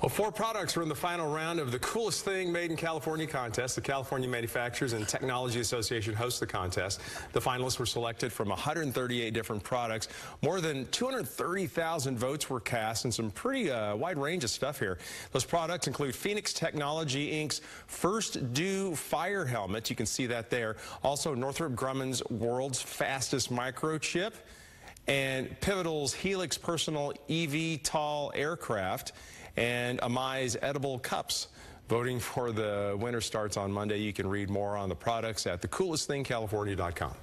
Well, four products are in the final round of the coolest thing made in California contest. The California Manufacturers and Technology Association hosts the contest. The finalists were selected from 138 different products. More than 230,000 votes were cast and some pretty uh, wide range of stuff here. Those products include Phenix Technology Inc.'s First Due Fire Helmet. You can see that there. Also, Northrop Grumman's world's fastest microchip and Pivotal's Helix Personal eVTOL aircraft and Amai's edible cups. Voting for the winner starts on Monday. You can read more on the products at thecoolestthingcalifornia.com.